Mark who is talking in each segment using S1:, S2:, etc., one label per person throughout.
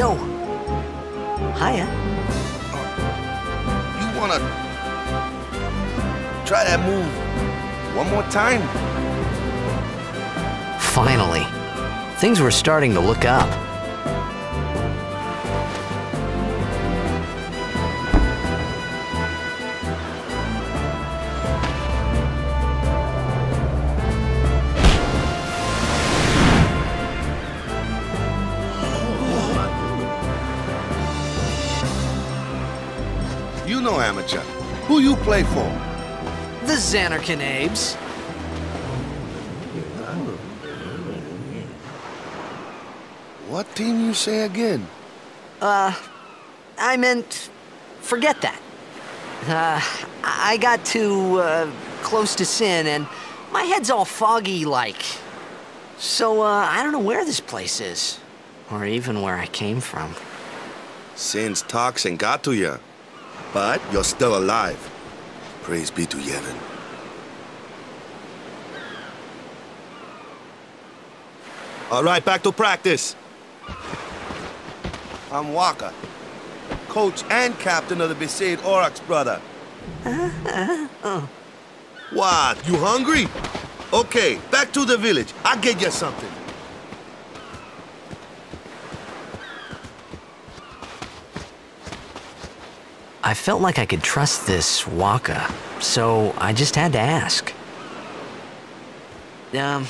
S1: Yo. Hiya.
S2: Oh, you wanna try that move one more time?
S1: Finally. Things were starting to look up.
S2: You know amateur. Who you play for?
S1: The Zanarkand Abes.
S2: What team you say again?
S1: I meant, forget that. Uh, I got too uh, close to Sin, and my head's all foggy like. So, uh, I don't know where this place is, or even where I came from.
S2: Sin's toxin got to you. But you're still alive. Praise be to Yevon. All right, back to practice. I'm Wakka, coach and captain of the Besaid Aurochs, brother. What, you hungry? Okay, back to the village. I'll get you something.
S1: I felt like I could trust this Wakka, so I just had to ask. Um,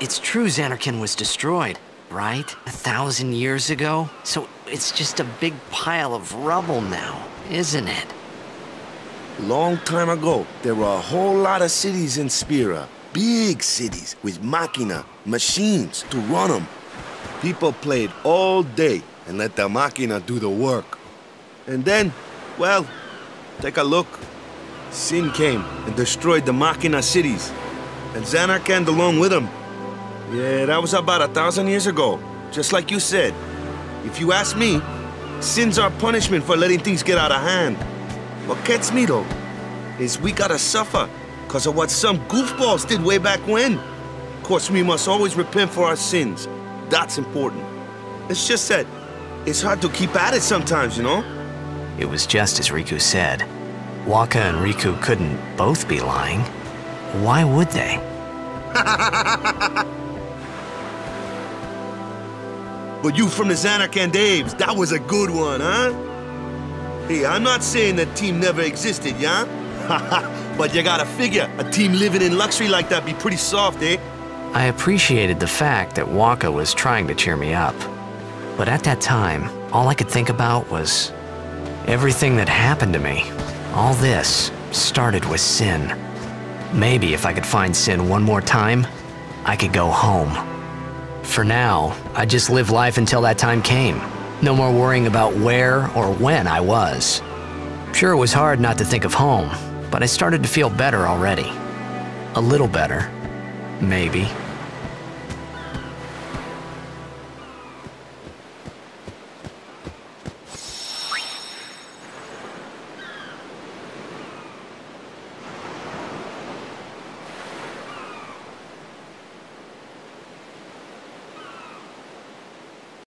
S1: it's true Zanarkand was destroyed, right? A thousand years ago? So it's just a big pile of rubble now, isn't it?
S2: Long time ago, there were a whole lot of cities in Spira. Big cities with machina, machines to run them. People played all day and let the machina do the work. And then, well, take a look. Sin came and destroyed the machina cities. And Zanarkand along with him. Yeah, that was about a thousand years ago. Just like you said. If you ask me, sin's our punishment for letting things get out of hand. What gets me though, is we gotta suffer because of what some goofballs did way back when. Of course, we must always repent for our sins. That's important. It's just that it's hard to keep at it sometimes, you know?
S1: It was just as Rikku said. Wakka and Rikku couldn't both be lying. Why would they?
S2: But you from the Zanarkand Abes, that was a good one, huh? Hey, I'm not saying that team never existed, yeah? but you gotta figure, a team living in luxury like that be pretty soft, eh?
S1: I appreciated the fact that Wakka was trying to cheer me up. But at that time, all I could think about was everything that happened to me. All this started with Sin. Maybe if I could find Sin one more time, I could go home. For now, I just live life until that time came. No more worrying about where or when I was. Sure, it was hard not to think of home, but I started to feel better already. A little better, maybe.